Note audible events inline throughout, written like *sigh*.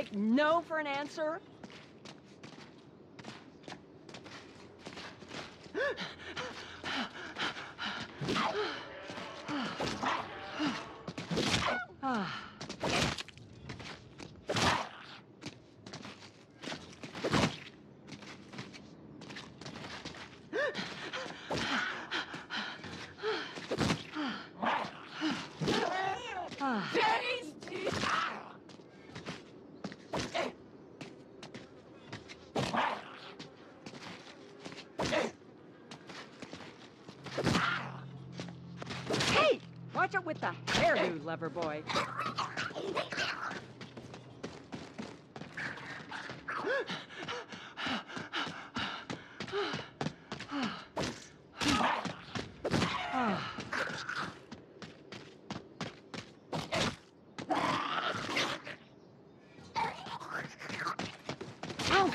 take no for an answer? *sighs* Ah. With the hairdo, lover boy. Ow!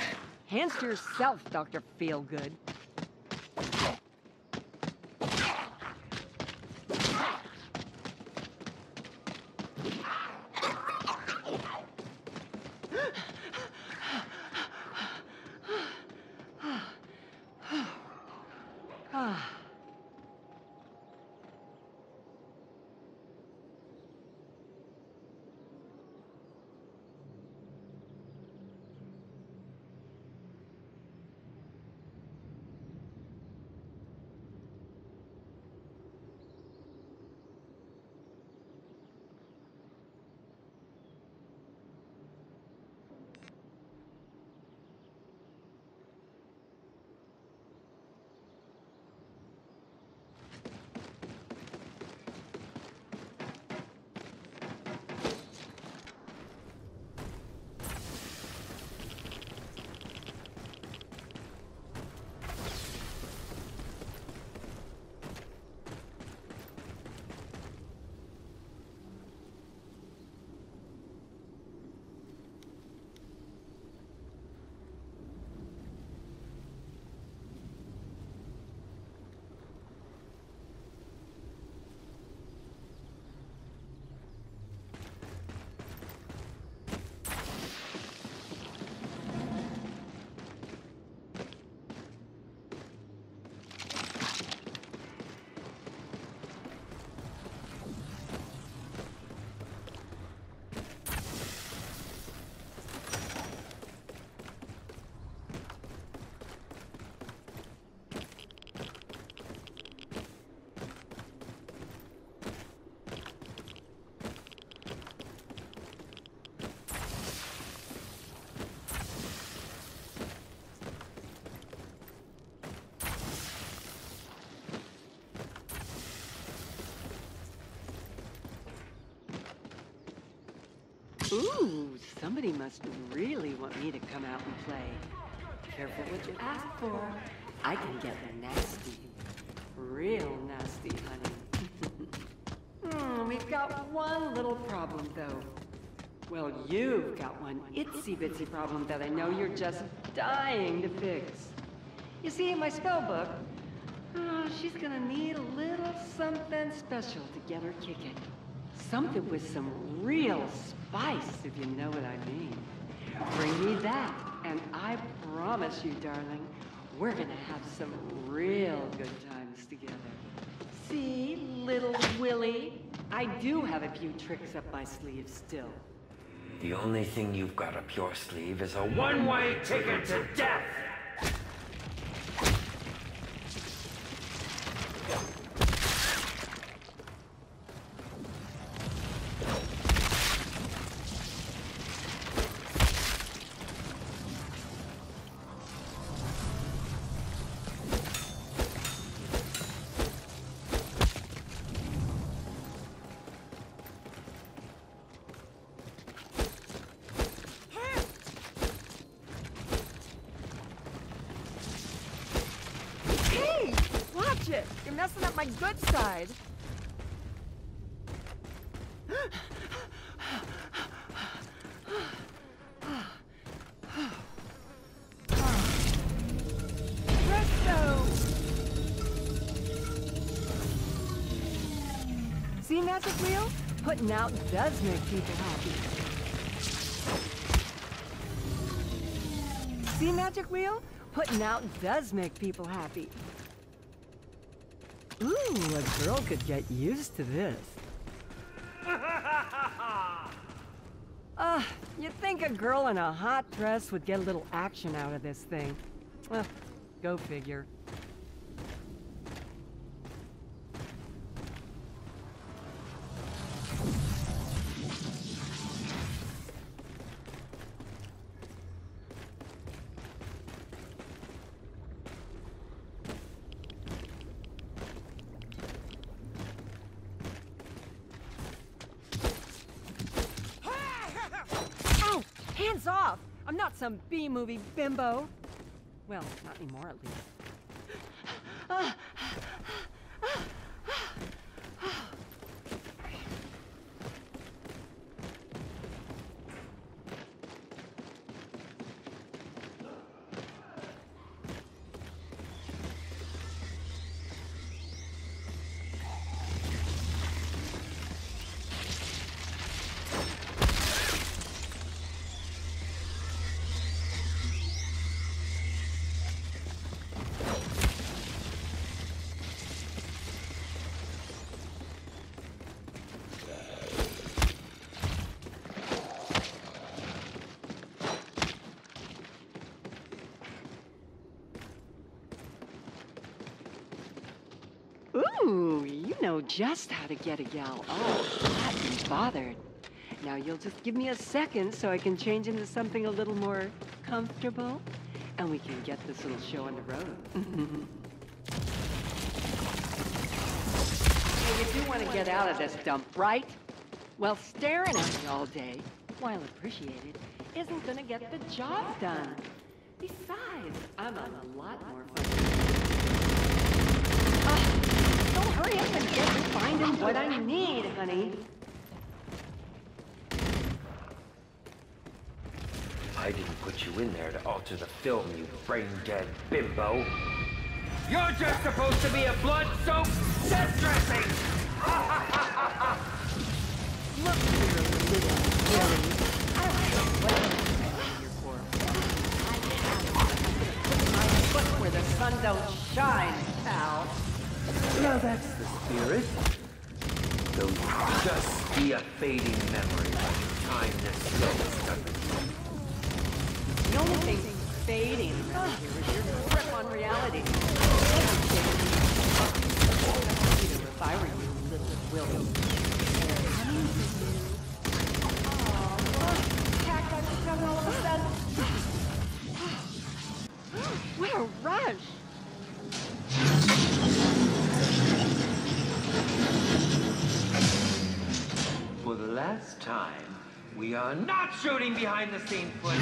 Hands to yourself, Dr. Feelgood. Ooh, somebody must really want me to come out and play. Careful what you ask for. I can get nasty. Real nasty, honey. *laughs* Hmm, we've got one little problem, though. Well, you've got one itsy bitsy problem that I know you're just dying to fix. You see, my spell book, oh, she's gonna need a little something special to get her kicking. Something with some real spice, if you know what I mean. Bring me that, and I promise you, darling, we're gonna have some real good times together. See, little Willie, I do have a few tricks up my sleeve still. The only thing you've got up your sleeve is a one-way ticket to death! Messing up my good side. See, Magic Wheel? Putting out does make people happy. See, Magic Wheel? Putting out does make people happy. Girl could get used to this. Uh, you'd think a girl in a hot dress would get a little action out of this thing. Well, go figure. Hands off! I'm not some B-movie bimbo. Well, not anymore at least. Ah, Ooh, you know just how to get a gal all hot and bothered. Now you'll just give me a second so I can change into something a little more comfortable, and we can get this little show on the road. *laughs* You do want to get out of this dump, right? Well, staring at me all day, while appreciated, isn't gonna get the job done. Besides, I'm on a lot more fun. Don't hurry up and get to finding what I need, honey. I didn't put you in there to alter the film, you brain-dead bimbo. You're just supposed to be a blood-soaked set dressing! Look here, little Billy. I don't know what you're here for. Put my foot where the sun don't shine, pal. Now that's the spirit. Though you'll just be a fading memory by the time this show's done with you. The only thing fading around here is your grip on reality. If I were you, little Willie. Not shooting behind the scene footage,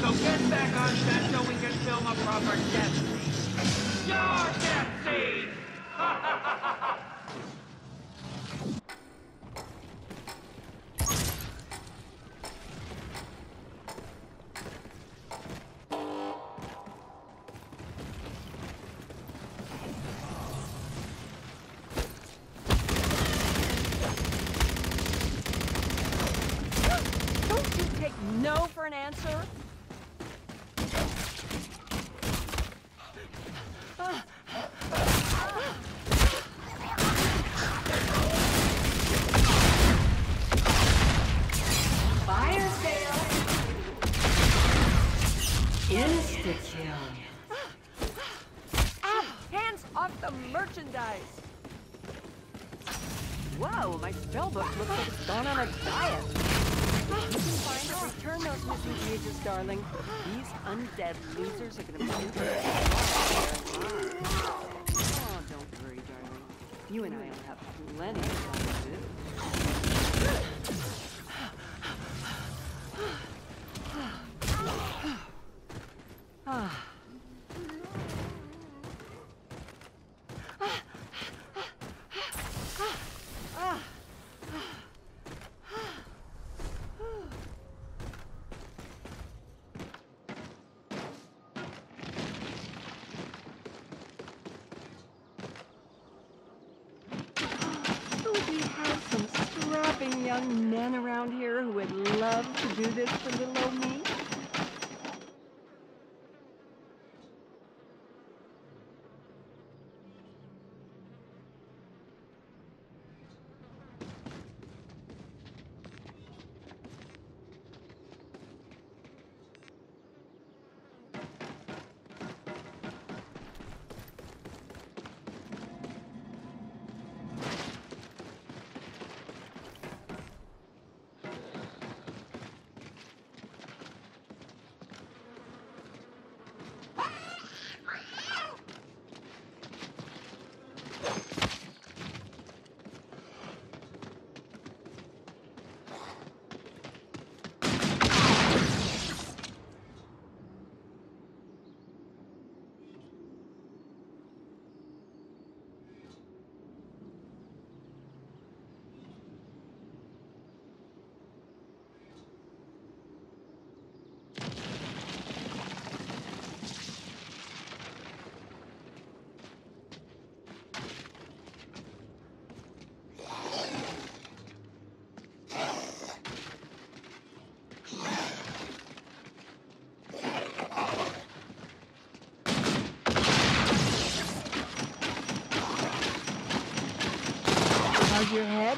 so get back on set so we can film a proper death scene. Your death undead losers are gonna be Oh, don't worry, darling. You and I'll have plenty of fun to do. Ah. Oh, we have some strapping young men around here who would love to do this for little old me.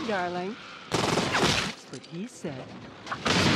darling. That's what he said.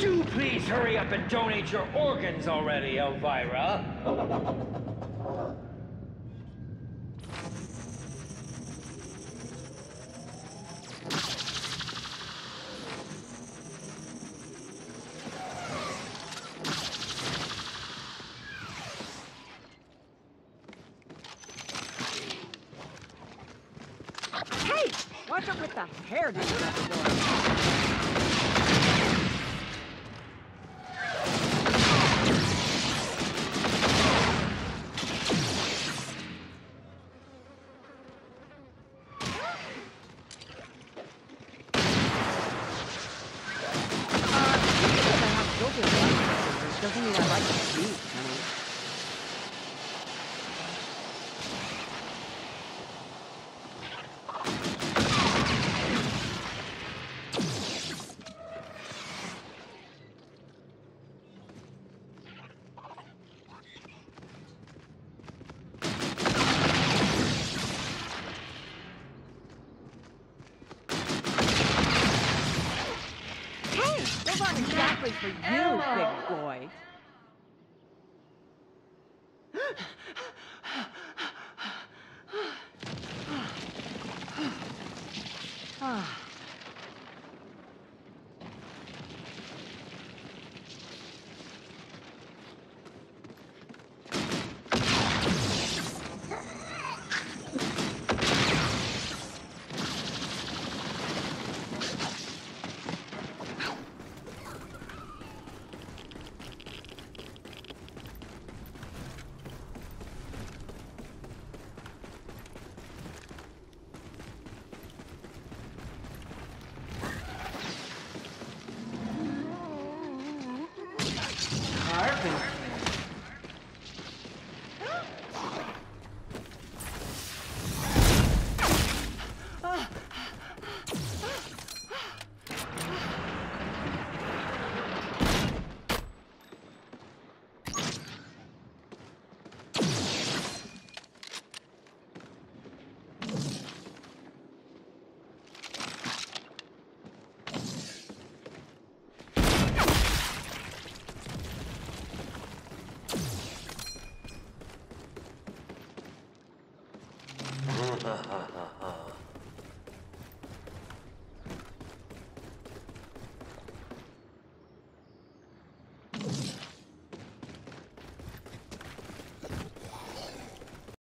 Do please hurry up and donate your organs already, Elvira. *laughs* especially for you,